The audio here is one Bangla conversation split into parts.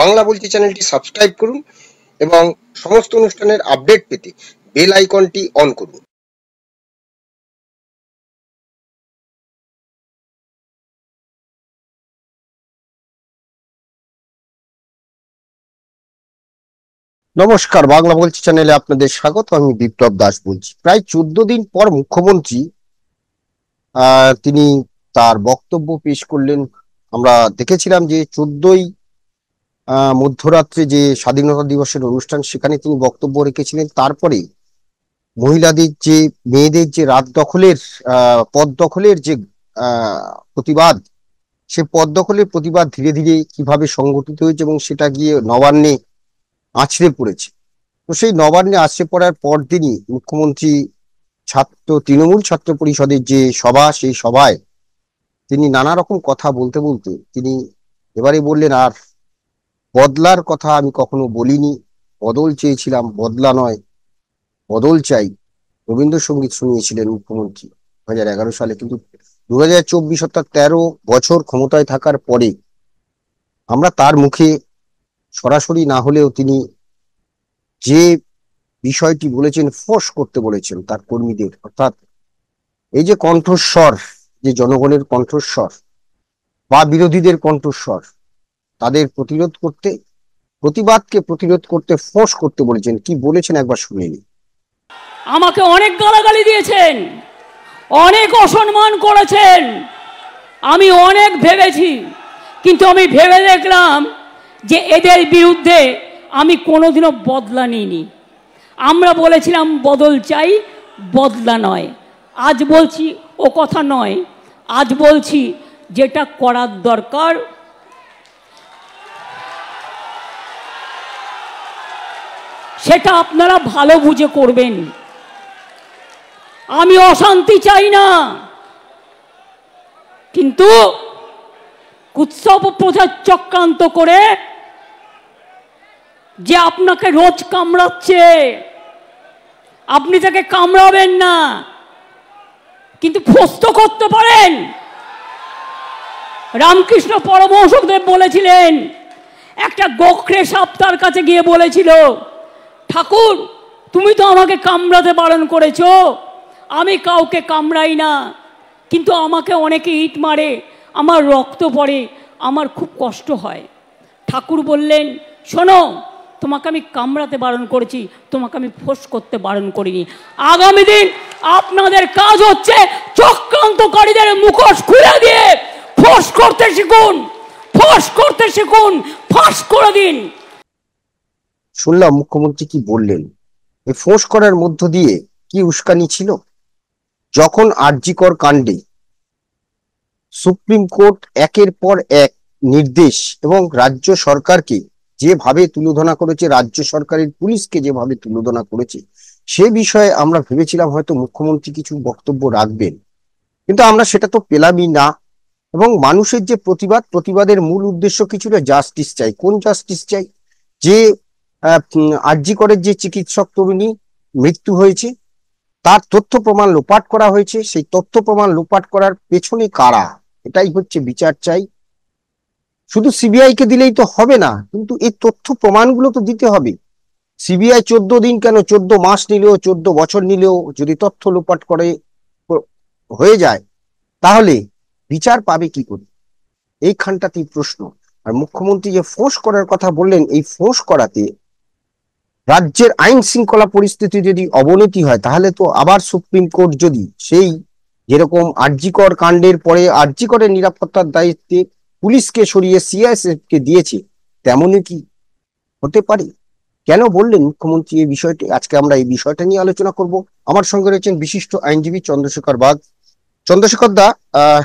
বাংলা বলছি চ্যানেলটি সাবস্ক্রাইব করুন এবং সমস্ত অনুষ্ঠানের আপডেট পেতে বেল আইকনটি অন করুন। নমস্কার, বাংলা বলছি চ্যানেলে আপনাদের স্বাগত, আমি বিপ্লব দাস বলছি। প্রায় চোদ্দ দিন পর মুখ্যমন্ত্রী তিনি তার বক্তব্য পেশ করলেন। আমরা দেখেছিলাম যে চোদ্দই মধ্যরাত্রে যে স্বাধীনতা দিবসের অনুষ্ঠান, সেখানে তিনি বক্তব্য রেখেছিলেন। তারপরে মহিলাদের যে, মেয়েদের যে রাত দখলের পদ দখলের যে প্রতিবাদ, সে পদ দখলের প্রতিবাদ ধীরে ধীরে কীভাবে সংগঠিত হয়েছে এবং সেটা গিয়ে নবান্নে আছড়ে পড়েছে। তো সেই নবান্নে আছড়ে পড়ার পর দিনই মুখ্যমন্ত্রী ছাত্র তৃণমূল ছাত্র পরিষদের যে সভা, সেই সভায় তিনি নানা রকম কথা বলতে বলতে তিনি এবারে বললেন, আর বদলার কথা আমি কখনো বলিনি। বদল চেয়েছিলাম, বদলা নয়, বদল চাই। রবীন্দ্রসঙ্গীত শুনিয়েছিলেন মুখ্যমন্ত্রী দু হাজার এগারো সালে। কিন্তু দু হাজার চব্বিশ অর্থাৎ তেরো বছর ক্ষমতায় থাকার পরে আমরা তার মুখে সরাসরি না হলেও তিনি যে বিষয়টি বলেছেন ফোর্স করতে বলেছেন তার কর্মীদের। অর্থাৎ এই যে কণ্ঠস্বর, যে জনগণের কণ্ঠস্বর বা বিরোধীদের কণ্ঠস্বর তাদের প্রতিরোধ করতে, প্রতিবাদকে প্রতিরোধ করতে ফোর্স করতে বলেছেন। কি বলেছেন একবার শুনে নি আমাকে অনেক গালাগালি দিয়েছেন, অনেক অসম্মান করেছেন। আমি অনেক ভেবেছি, কিন্তু আমি ভেবে দেখলাম যে এদের বিরুদ্ধে আমি কোনোদিনও বদলা নিইনি। আমরা বলেছিলাম, বদল চাই, বদলা নয়। আজ বলছি ও কথা নয়। আজ বলছি যেটা করার দরকার সেটা আপনারা ভালো বুঝে করবেন। আমি অশান্তি চাই না। কিন্তু উৎসব প্রচার চক্রান্ত করে যে আপনাকে রোজ কামড়াচ্ছে, আপনি তাকে কামড়াবেন না, কিন্তু ফস্ত করতে পারেন। রামকৃষ্ণ পরমহংসদেব বলেছিলেন, একটা গোখরে সাপ তার কাছে গিয়ে বলেছিল ঠাকুর, তুমি তো আমাকে কামড়াতে বারণ করেছ। আমি কাউকে কামড়াই না, কিন্তু আমাকে অনেকে ইট মারে, আমার রক্ত পড়ে, আমার খুব কষ্ট হয়। ঠাকুর বললেন, শোনো, তোমাকে আমি কামড়াতে বারণ করেছি, তোমাকে আমি ফোস করতে বারণ করিনি। আগামী দিন আপনাদের কাজ হচ্ছে চক্রান্তকারীদের মুখোশ খুলে দিয়ে ফোঁস করতে শিখুন, ফোস করতে শিখুন, ফাঁস করে দিন। শুনলাম মুখ্যমন্ত্রী কি বললেন? এই ফোঁস করার মধ্য দিয়ে কি উস্কানি ছিল? যখন আরজিকর কাণ্ডে সুপ্রিম কোর্ট একের পর এক নির্দেশ এবং রাজ্য সরকারকে যেভাবে তুলোধনা করেছে, রাজ্য সরকারের পুলিশকে যেভাবে তুলোধনা করেছে, সে বিষয়ে আমরা ভেবেছিলাম হয়তো মুখ্যমন্ত্রী কিছু বক্তব্য রাখবেন। কিন্তু আমরা সেটা তো পেলামই না। এবং মানুষের যে প্রতিবাদ, প্রতিবাদের মূল উদ্দেশ্য কিছুটা জাস্টিস চাই। কোন জাস্টিস চাই? যে আরজি করের যে চিকিৎসক তরুণী মৃত্যু হয়েছে, তার তথ্য প্রমাণ লোপাট করা হয়েছে। সেই তথ্য প্রমাণ লোপাট করার পেছনে কারা? এটাই হচ্ছে বিচার চাই। শুধু সিবিআই কে দিলেই তো হবে না, কিন্তু এই তথ্য প্রমাণগুলো তো দিতে হবে। সিবিআই চোদ্দ দিন কেন? চোদ্দ মাস নিলেও, চোদ্দ বছর নিলেও যদি তথ্য লোপাট করে, হয়ে যায়, তাহলে বিচার পাবে কি করে? এইখানটাতেই প্রশ্ন। আর মুখ্যমন্ত্রী যে ফোঁস করার কথা বললেন, এই ফোঁস করাতে রাজ্যের আইন শৃঙ্খলা পরিস্থিতি যদি অবনতি হয়, তাহলে তো আবার সুপ্রিম কোর্ট যদি সেই যেরকম আরজিকর কাণ্ডের পরে আরজিকরের নিরাপত্তার দায়িত্বে পুলিশকে সরিয়ে সিআইএসএফ কে দিয়েছে, তেমনই কি হতে পারে? কেন বললেন মুখ্যমন্ত্রী এই বিষয়টি? আজকে আমরা এই বিষয়টা নিয়ে আলোচনা করব। আমার সঙ্গে রয়েছেন বিশিষ্ট আইনজীবী চন্দ্রশেখর বাগ চন্দ্রশেখর দা, আহ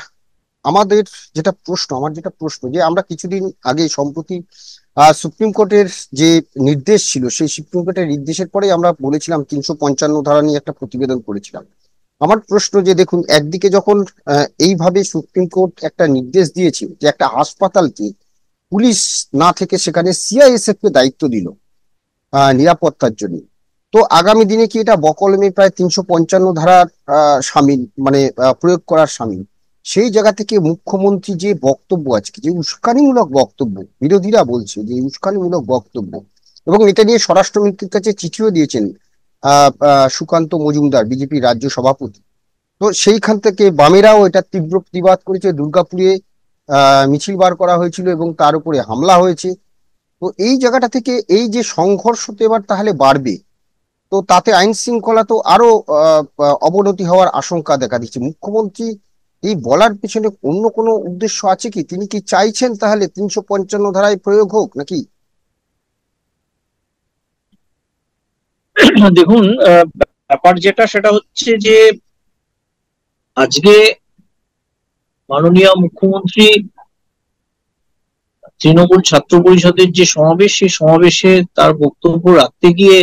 আমাদের যেটা প্রশ্ন, আমার যেটা প্রশ্ন যে আমরা কিছুদিন আগে সম্প্রতি সুপ্রিম কোর্টের যে নির্দেশ ছিল, সেই সুপ্রিম কোর্টের নির্দেশের পরে আমরা বলেছিলাম তিনশো পঞ্চান্ন ধারা নিয়ে একটা প্রতিবেদন করেছিলাম। আমার প্রশ্ন যে দেখুন, একদিকে যখন এইভাবে সুপ্রিম কোর্ট একটা নির্দেশ দিয়েছে যে একটা হাসপাতালকে পুলিশ না থেকে সেখানে সিআইএসএফ কে দায়িত্ব দিল নিরাপত্তার জন্য, তো আগামী দিনে কি এটা বকলমে প্রায় তিনশো পঞ্চান্ন ধারার সামিল মানে প্রয়োগ করার সামিল? সেই জায়গা থেকে মুখ্যমন্ত্রী যে বক্তব্য আজকে যে উস্কানিমূলক বক্তব্য, বিরোধীরা বলছে যে উস্কানিমূলক বক্তব্য, এবং এটা নিয়ে স্বরাষ্ট্রমন্ত্রীর কাছে চিঠিও দিয়েছেন সুকান্ত মজুমদার বিজেপি রাজ্য সভাপতি। তো সেইখান থেকে বামেরাও এটা তীব্র প্রতিবাদ করেছে। দুর্গাপুরে মিছিল বার করা হয়েছিল এবং তার উপরে হামলা হয়েছে। তো এই জায়গাটা থেকে এই যে সংঘর্ষ তো এবার তাহলে বাড়বে। তো তাতে আইন শৃঙ্খলা তো আরও অবনতি হওয়ার আশঙ্কা দেখা দিচ্ছে। মুখ্যমন্ত্রী এই বলার পিছনে অন্য কোনো উদ্দেশ্য আছে কি? তিনি কি চাইছেন তাহলে তিনশো পঞ্চান্ন ধারায় প্রয়োগ হোক নাকি? দেখুন ব্যাপার যেটা সেটা হচ্ছে যে আজকে মাননীয় মুখ্যমন্ত্রী তৃণমূল ছাত্র পরিষদের যে সমাবেশ, সেই সমাবেশে তার বক্তব্য রাখতে গিয়ে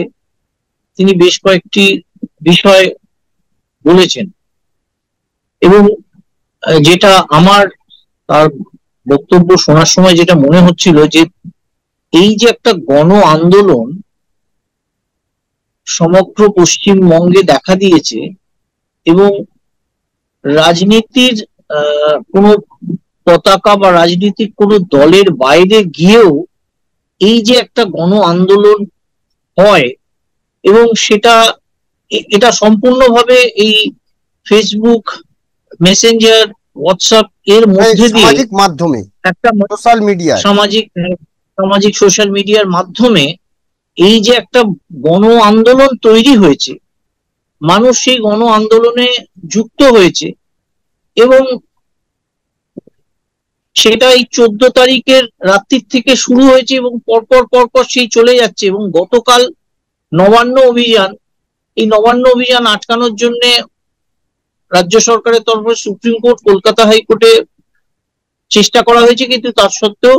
তিনি বেশ কয়েকটি বিষয় বলেছেন। এবং যেটা আমার, তার বক্তব্য শোনার সময় যেটা মনে হচ্ছিল যে, এই যে একটা গণ আন্দোলন সমগ্র পশ্চিমবঙ্গে দেখা দিয়েছে এবং রাজনীতির কোনো পতাকা বা রাজনীতিক কোনো দলের বাইরে গিয়েও এই যে একটা গণ আন্দোলন হয় এবং সেটা এটা সম্পূর্ণভাবে এই ফেসবুক মেসেঞ্জার হোয়াটসঅ্যাপ এর মধ্যে দিয়ে সামাজিক মাধ্যমে একটা সোশ্যাল মিডিয়ায় সামাজিক সামাজিক সোশ্যাল মিডিয়ার মাধ্যমে এই যে একটা গণ আন্দোলন তৈরি হয়েছে মানুষ সেই গণ আন্দোলনে যুক্ত হয়েছে এবং সেটা এই চোদ্দ তারিখের রাত্রির থেকে শুরু হয়েছে এবং পরপর পরপর সেই চলে যাচ্ছে এবং গতকাল নবান্ন অভিযান এই নবান্ন অভিযান আটকানোর জন্য রাজ্য সরকারের তরফে সুপ্রিম কোর্ট কলকাতা হাইকোর্টে চেষ্টা করা হয়েছে কিন্তু তার সত্ত্বেও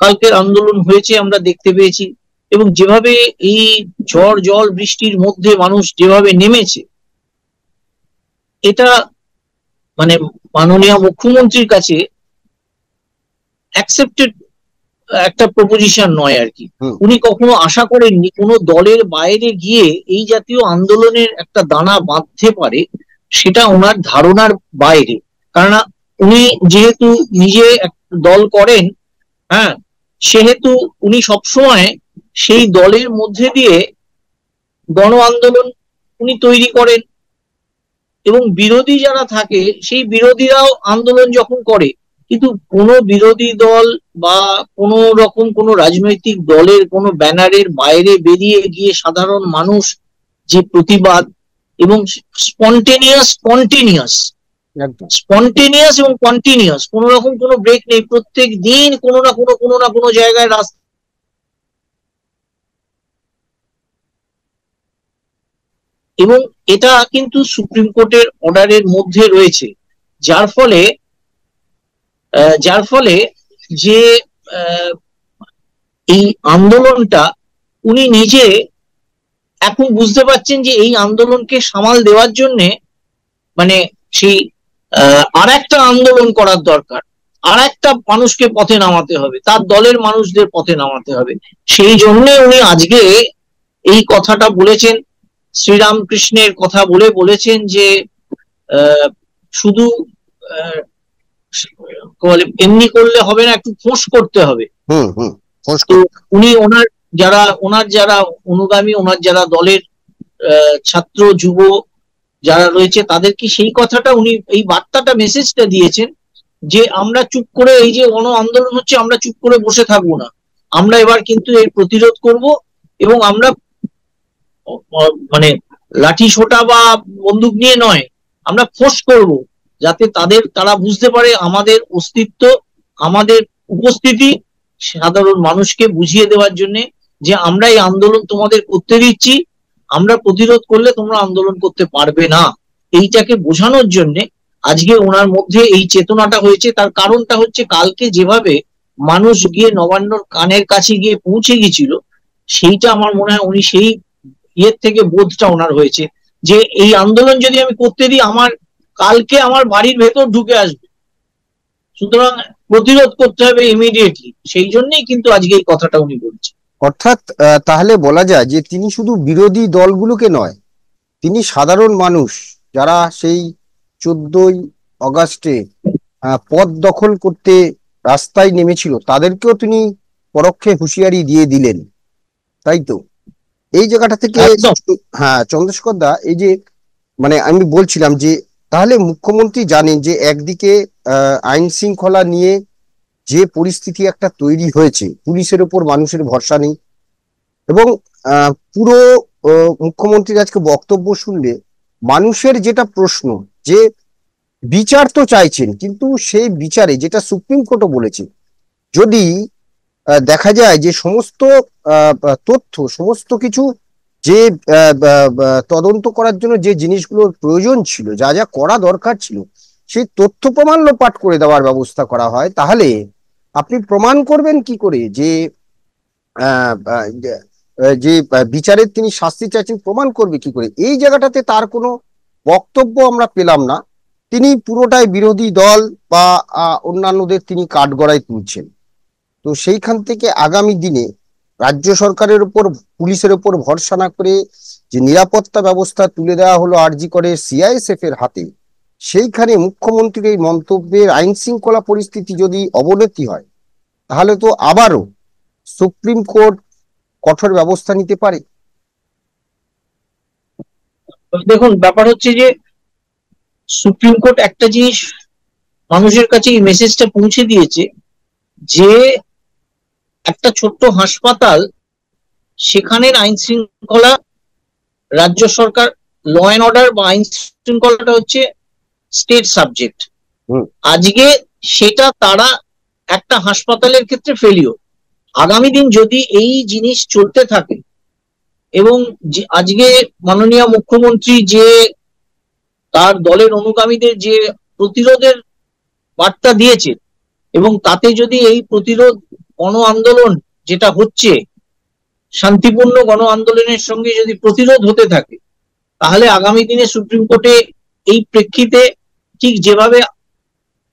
কালকের আন্দোলন হয়েছে আমরা দেখতে পেয়েছি। এবং যেভাবে এই ঝড় জল বৃষ্টির মধ্যে মানুষ যেভাবে নেমেছে এটা মানে মাননীয় মুখ্যমন্ত্রীর কাছে অ্যাকসেপ্টেড একটা প্রপোজিশন নয় আর কি। উনি কখনো আশা করেননি কোনো দলের বাইরে গিয়ে এই জাতীয় আন্দোলনের একটা দানা বাঁধতে পারে সেটা ওনার ধারণার বাইরে। কারণ উনি যেহেতু নিজে দল করেন হ্যাঁ সেহেতু উনি সবসময় সেই দলের মধ্যে দিয়ে গণ আন্দোলন উনি তৈরি করেন এবং বিরোধী যারা থাকে, সেই বিরোধীরাও আন্দোলন যখন করে, কিন্তু কোনো বিরোধী দল বা কোনো রকম কোনো রাজনৈতিক দলের কোনো ব্যানারের বাইরে বেরিয়ে গিয়ে সাধারণ মানুষ যে প্রতিবাদ এবং স্পন্টেনিয়াস কন্টিনিউয়াস স্পন্টেনিয়াস এবং কন্টিনিউয়াস কোনো রকম কোনো ব্রেক নেই। প্রত্যেক দিন কোনো না কোনো কোনো না কোনো জায়গায় রাস্তা এবং এটা কিন্তু সুপ্রিম কোর্টের অর্ডারের মধ্যে রয়েছে। যার ফলে যার ফলে যে আহ, এই আন্দোলনটা উনি নিজে এখন বুঝতে পারছেন যে এই আন্দোলনকে সামাল দেওয়ার জন্যে মানে সেই আর একটা আন্দোলন করার দরকার। আর একটা মানুষকে পথে নামাতে হবে তার দলের মানুষদের পথে নামাতে হবে। সেই জন্য উনি আজকে এই কথাটা বলেছেন শ্রীরামকৃষ্ণের কথা বলে বলেছেন যে আহ, শুধু এমনি করলে হবে না একটু ফোঁস করতে হবে। হুম হুম ফোঁস উনি ওনার যারা, ওনার যারা অনুগামী, ওনার যারা দলের ছাত্র, যুব যারা রয়েছে, তাদেরকে সেই কথাটা উনি, এই বার্তাটা মেসেজটা দিয়েছেন যে আমরা চুপ করে, এই যে গণ আন্দোলন হচ্ছে, আমরা চুপ করে বসে থাকব না। আমরা এবার কিন্তু এর প্রতিরোধ করব এবং আমরা মানে লাঠি সোটা বা বন্দুক নিয়ে নয়, আমরা ফোর্স করব যাতে তাদের, তারা বুঝতে পারে আমাদের অস্তিত্ব, আমাদের উপস্থিতি সাধারণ মানুষকে বুঝিয়ে দেওয়ার জন্য যে আমরা এই আন্দোলন তোমাদের করতে দিচ্ছি, আমরা প্রতিরোধ করলে তোমরা আন্দোলন করতে পারবে না। এইটাকে বোঝানোর জন্য আজকে ওনার মধ্যে এই চেতনাটা হয়েছে। তার কারণটা হচ্ছে কালকে যেভাবে মানুষ গিয়ে নবান্নর কানের কাছে গিয়ে পৌঁছে গিয়েছিল, সেইটা আমার মনে হয় উনি সেই ইয়ের থেকে বোধটা ওনার হয়েছে। যে এই আন্দোলন যদি আমি করতে দিই, আমার কালকে আমার বাড়ির ভেতর ঢুকে আসবে। সুতরাং প্রতিরোধ করতে হবে ইমিডিয়েটলি সেই জন্যই কিন্তু আজকে এই কথাটা উনি বলছেন। অর্থাৎ তাহলে বলা যায় যে তিনি শুধু বিরোধী দলগুলোকে নয় তিনি সাধারণ মানুষ যারা সেই চোদ্দই অগাস্টে পদ দখল করতে রাস্তায় নেমেছিল তাদেরকেও তিনি পরোক্ষে হুঁশিয়ারি দিয়ে দিলেন। তাই তো? এই জায়গাটা থেকে হ্যাঁ চন্দ্রশেখর দা এই যে মানে আমি বলছিলাম যে তাহলে মুখ্যমন্ত্রী জানেন যে একদিকে আহ, আইন শৃঙ্খলা নিয়ে যে পরিস্থিতি একটা তৈরি হয়েছে, পুলিশের উপর মানুষের ভরসা নেই। এবং পুরো মুখ্যমন্ত্রীর আজকে বক্তব্য শুনলে মানুষের যেটা প্রশ্ন, যে বিচার তো চাইছেন, কিন্তু সেই বিচারে যেটা সুপ্রিম কোর্টও বলেছে, যদি দেখা যায় যে সমস্ত তথ্য, সমস্ত কিছু যে তদন্ত করার জন্য যে জিনিসগুলোর প্রয়োজন ছিল, যা যা করা দরকার ছিল, সেই তথ্য প্রমাণ লোপাট করে দেওয়ার ব্যবস্থা করা হয়, তাহলে আপনি প্রমাণ করবেন কি করে যে যে- বিচারের তিনি শাস্তি চাইছেন প্রমাণ করবে কি করে? এই জায়গাটাতে তার কোনো বক্তব্য আমরা পেলাম না। তিনি পুরোটাই বিরোধী দল বা অন্যান্যদের তিনি কাঠগড়ায় তুলছেন। তো সেইখান থেকে আগামী দিনে রাজ্য সরকারের উপর, পুলিশের উপর ভরসা না করে যে নিরাপত্তা ব্যবস্থা তুলে দেওয়া হলো আরজি করে সিআইএসএফ এর হাতে সেইখানে মুখ্যমন্ত্রীর এই মন্তব্যের আইন শৃঙ্খলা পরিস্থিতি যদি অবনতি হয়, তাহলে তো আবারও সুপ্রিম কোর্ট কঠোর ব্যবস্থা নিতে পারে। দেখুন, ব্যাপার হচ্ছে যে সুপ্রিম কোর্ট একটা জিনিস মানুষের কাছে এই মেসেজটা পৌঁছে দিয়েছে যে একটা ছোট্ট হাসপাতাল, সেখানের আইন শৃঙ্খলা রাজ্য সরকার ল অ্যান্ড অর্ডার বা আইন শৃঙ্খলাটা হচ্ছে স্টেট সাবজেক্ট। আজকে সেটা তারা একটা হাসপাতালের ক্ষেত্রে ফেলিওর আগামী দিন যদি এই জিনিস চলতে থাকে এবং আজকে মাননীয় মুখ্যমন্ত্রী যে তার দলের অনুগামীদের যে প্রতিরোধের বার্তা দিয়েছে এবং তাতে যদি এই প্রতিরোধ গণ আন্দোলন যেটা হচ্ছে শান্তিপূর্ণ গণ আন্দোলনের সঙ্গে যদি প্রতিরোধ হতে থাকে তাহলে আগামী দিনে সুপ্রিম কোর্টে এই প্রেক্ষিতে ঠিক যেভাবে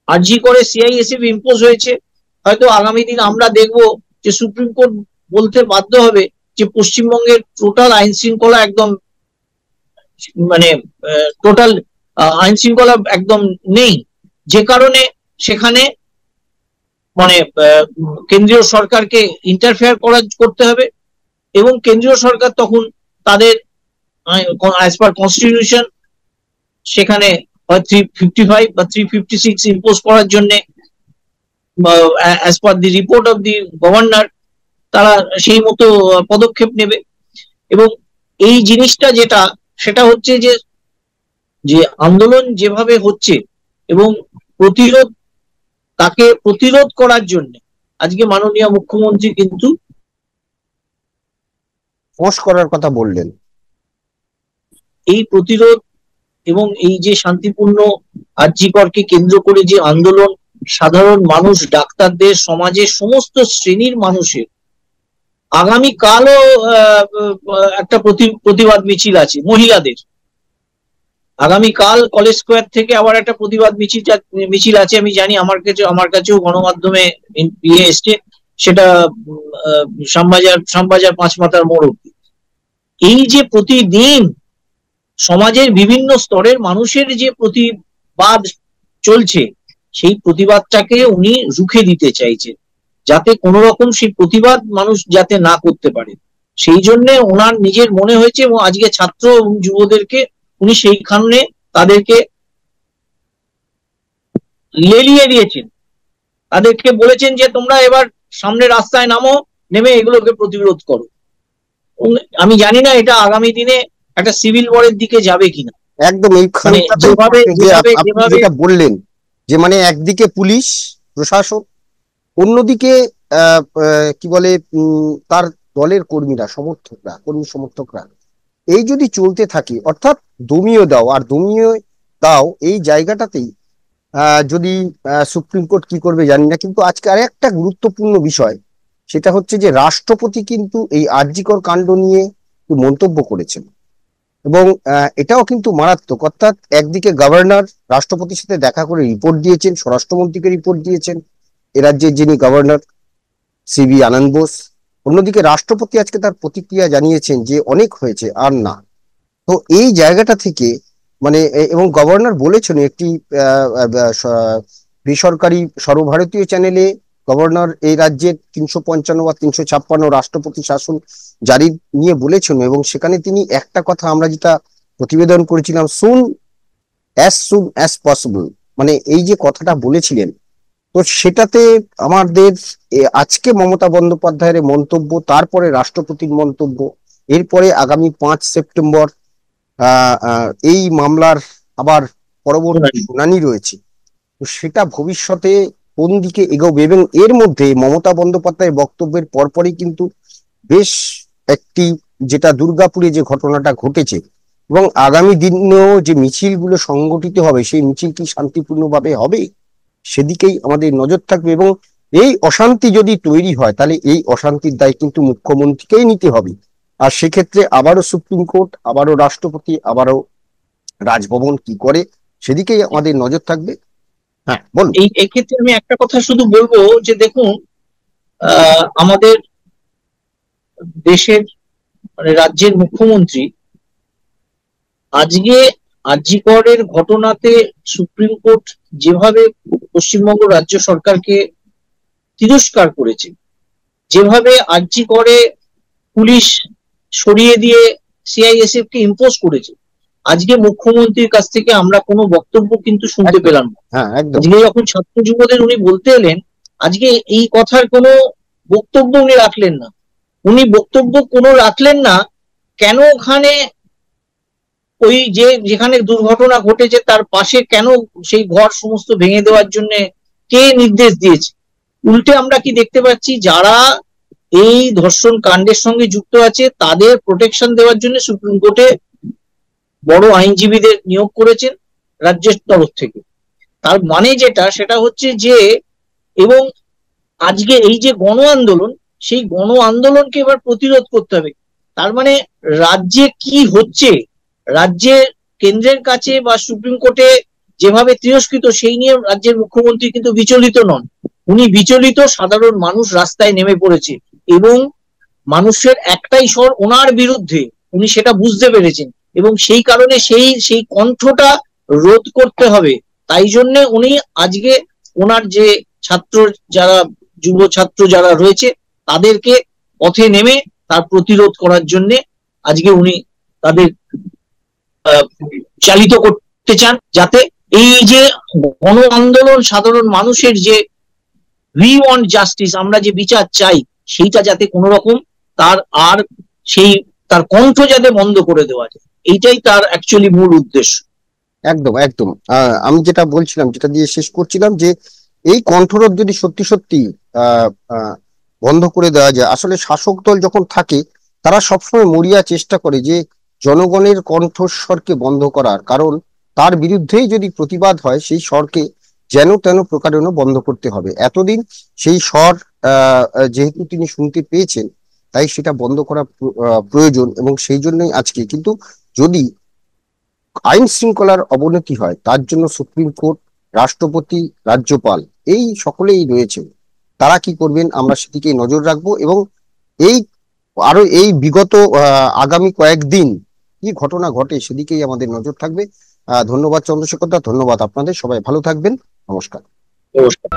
আর্জি করে সিআইএসএফ ইম্পোজ হয়েছে, হয়তো আগামী দিন আমরা দেখব যে সুপ্রিম কোর্ট বলতে বাধ্য হবে যে পশ্চিমবঙ্গের টোটাল আইন শৃঙ্খলা একদম মানে টোটাল আইন শৃঙ্খলা একদম নেই। যে কারণে সেখানে মানে কেন্দ্রীয় সরকারকে ইন্টারফেয়ার করা করতে হবে এবং কেন্দ্রীয় সরকার তখন তাদের অ্যাজ পার কনস্টিটিউশন সেখানে থ্রি ফিফটি ফাইভ বা থ্রি ফিফটি সিক্স ইম্পোজ করার জন্য as per the report of the governor তারা সেই মতো পদক্ষেপ নেবে। এবং এই জিনিসটা যেটা সেটা হচ্ছে যে যে আন্দোলন যেভাবে হচ্ছে এবং প্রতিরোধ তাকে প্রতিরোধ করার জন্য আজকে মাননীয় মুখ্যমন্ত্রী কিন্তু ফোঁস করার কথা বললেন। এই প্রতিরোধ এবং এই যে শান্তিপূর্ণ আর্যিকরকে কেন্দ্র করে যে আন্দোলন, সাধারণ মানুষ, ডাক্তারদের, সমাজের সমস্ত শ্রেণির মানুষের আগামী কালও একটা প্রতি- প্রতিবাদ মিছিল আছে, মহিলাদের। আগামী কাল কলেজ স্কোয়ার থেকে আবার একটা প্রতিবাদ মিছিল মিছিল আছে, আমি জানি, আমার কাছে, আমার কাছেও গণমাধ্যমে ইয়ে এসছে, সেটা শ্যামবাজার শ্যামবাজার পাঁচমাথার মোড় অব্দি এই যে প্রতিদিন সমাজের বিভিন্ন স্তরের মানুষের যে প্রতিবাদ চলছে, সেই প্রতিবাদটাকে উনি রুখে দিতে চাইছেন, যাতে কোনো রকম সেই প্রতিবাদ মানুষ যাতে না করতে পারে। সেই জন্য ওনার নিজের মনে হয়েছে এবং আজকে ছাত্র এবং যুবদেরকে উনি সেইখানে তাদেরকে লেলিয়ে দিয়েছেন। তাদেরকে বলেছেন যে, তোমরা এবার সামনে রাস্তায় নামো, নেমে এগুলোকে প্রতিরোধ করো। আমি জানি না এটা আগামী দিনে একটা সিভিল ওয়ারের দিকে যাবে কিনা? একদম যেভাবে- যেটা বললেন যে মানে একদিকে পুলিশ প্রশাসন অন্যদিকে কি বলে তার দলের কর্মীরা সমর্থকরা কর্মী সমর্থকরা। এই যদি চলতে থাকে অর্থাৎ দমিয়ে দাও আর দমিয়ে দাও এই জায়গাটাতেই যদি সুপ্রিম কোর্ট কি করবে জানি না কিন্তু আজকে আর একটা গুরুত্বপূর্ণ বিষয় সেটা হচ্ছে যে রাষ্ট্রপতি কিন্তু এই আরজিকর কাণ্ড নিয়ে মন্তব্য করেছেন। এবং এটাও কিন্তু মারাত্মক। অর্থাৎ একদিকে গভর্নর রাষ্ট্রপতির সাথে দেখা করে রিপোর্ট দিয়েছেন, স্বরাষ্ট্রমন্ত্রীকে রিপোর্ট দিয়েছেন, এ রাজ্যের যিনি গভর্নর সিবি আনন্দ বোস, অন্যদিকে রাষ্ট্রপতি আজকে তার প্রতিক্রিয়া জানিয়েছেন যে অনেক হয়েছে, আর না। তো এই জায়গাটা থেকে মানে এবং গভর্নর বলেছেন একটি বেসরকারি সর্বভারতীয় চ্যানেলে গভর্নর এই রাজ্যের তিনশো পঞ্চান্ন বা তিনশো ছাপ্পান্ন রাষ্ট্রপতি শাসন জারি নিয়ে বলেছেন এবং সেখানে তিনি একটা কথা আমরা যেটা প্রতিবেদন করেছিলাম soon as soon as possible মানে এই যে কথাটা বলেছিলেন তো সেটাতে আমাদের আজকে মমতা বন্দ্যোপাধ্যায়ের মন্তব্য তারপরে রাষ্ট্রপতির মন্তব্য এরপরে আগামী পাঁচ সেপ্টেম্বর এই মামলার আবার পরবর্তী শুনানি রয়েছে। তো সেটা ভবিষ্যতে কোন দিকে এগোবে এবং এর মধ্যে মমতা বন্দ্যোপাধ্যায়ের বক্তব্যের পরপরই কিন্তু বেশ একটি যেটা দুর্গাপুরে যে ঘটনাটা ঘটেছে এবং আগামী দিনেও যে মিছিলগুলো সংগঠিত হবে, সেই মিছিল কি শান্তিপূর্ণভাবে হবে? সেদিকেই আমাদের নজর থাকবে এবং এই অশান্তি যদি তৈরি হয়, তাহলে এই অশান্তির দায় কিন্তু মুখ্যমন্ত্রীকেই নিতে হবে। আর সেক্ষেত্রে আবারও সুপ্রিম কোর্ট, আবারও রাষ্ট্রপতি, আবারও রাজভবন কি করে, সেদিকেই আমাদের নজর থাকবে। হ্যাঁ বলুন। এই এক্ষেত্রে আমি একটা কথা শুধু বলব যে দেখুন আহ, আমাদের দেশের মানে রাজ্যের মুখ্যমন্ত্রী আজকে আরজিকরের ঘটনাতে সুপ্রিম কোর্ট যেভাবে পশ্চিমবঙ্গ রাজ্য সরকারকে তিরস্কার করেছে যেভাবে আরজি করে পুলিশ সরিয়ে দিয়ে সিআইএসএফ কে ইম্পোজ করেছে আজকে মুখ্যমন্ত্রীর কাছ থেকে আমরা কোনো বক্তব্য কিন্তু শুনতে পেলাম না। হ্যাঁ আজকে যখন ছাত্র যুবদের উনি বলতে এলেন আজকে এই কথার কোনো বক্তব্য উনি রাখলেন না। উনি বক্তব্য কোনো রাখলেন না কেন ওখানে ওই যে যেখানে দুর্ঘটনা ঘটেছে তার পাশে কেন সেই ঘর সমস্ত ভেঙে দেওয়ার জন্য কে নির্দেশ দিয়েছে? উল্টে আমরা কি দেখতে পাচ্ছি যারা এই ধর্ষণ কাণ্ডের সঙ্গে যুক্ত আছে তাদের প্রোটেকশন দেওয়ার জন্য সুপ্রিম কোর্টে বড় আইনজীবীদের নিয়োগ করেছেন রাজ্যের তরফ থেকে। তার মানে যেটা, সেটা হচ্ছে যে, এবং আজকে এই যে গণ আন্দোলন, সেই গণ আন্দোলনকে এবার প্রতিরোধ করতে হবে। তার মানে রাজ্যে কি হচ্ছে রাজ্যের কেন্দ্রের কাছে বা সুপ্রিম কোর্টে যেভাবে তিরস্কৃত, সেই নিয়ে রাজ্যের মুখ্যমন্ত্রী কিন্তু বিচলিত নন। উনি বিচলিত, সাধারণ মানুষ রাস্তায় নেমে পড়েছে এবং মানুষের একটাই স্বর, ওনার বিরুদ্ধে। উনি সেটা বুঝতে পেরেছেন। এবং সেই কারণে সেই সেই কণ্ঠটা রোধ করতে হবে। তাই জন্য উনি আজকে ওনার যে ছাত্র যারা, যুব ছাত্র যারা রয়েছে, তাদেরকে পথে নেমে তার প্রতিরোধ করার জন্য আজকে উনি তাদের চালিত করতে চান, যাতে এই যে গণ আন্দোলন সাধারণ মানুষের যে উই ওয়ান্ট জাস্টিস আমরা যে বিচার চাই, সেইটা যাতে কোনো রকম তার আর সেই তার কণ্ঠ যাতে বন্ধ করে দেওয়া যায়, এইটাই তার অ্যাকচুয়ালি মূল উদ্দেশ্য। একদম একদম। আমি যেটা বলছিলাম, যেটা দিয়ে শেষ করছিলাম যে, এই কণ্ঠরোধ যদি সত্যি সত্যি বন্ধ করে দেওয়া যায়, আসলে শাসক দল যখন থাকে, তারা সবসময় মরিয়া চেষ্টা করে যে, জনগণের কণ্ঠস্বরকে বন্ধ করার। কারণ তার বিরুদ্ধেই যদি প্রতিবাদ হয়, সেই স্বরকে যেন তেন প্রকারেণ বন্ধ করতে হবে। এতদিন সেই স্বর যেহেতু তিনি শুনতে পেয়েছেন তাই সেটা বন্ধ করা প্রয়োজন এবং সেই জন্যই আজকে। কিন্তু যদি আইন শৃঙ্খলার অবনতি হয়, তার জন্য সুপ্রিম কোর্ট, রাষ্ট্রপতি, রাজ্যপাল এই সকলেই রয়েছেন। তারা কি করবেন, আমরা সেদিকে নজর রাখব এবং এই আরও এই বিগত আগামী কয়েকদিন কি ঘটনা ঘটে সেদিকেই আমাদের নজর থাকবে। ধন্যবাদ চন্দ্রশেখর দা, ধন্যবাদ আপনাদের, সবাই ভালো থাকবেন, নমস্কার। নমস্কার।